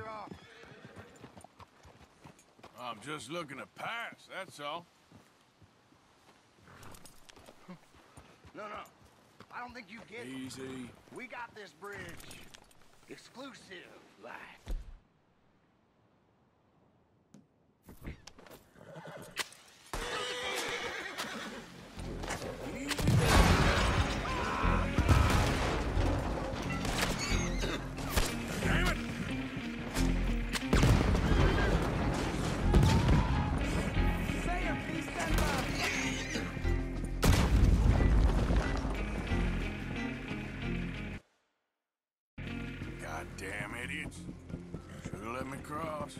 off. I'm just looking to pass, that's all. No, no. I don't think you get it. Easy. We got this bridge. Exclusive, like. damn idiots. Should've let me cross.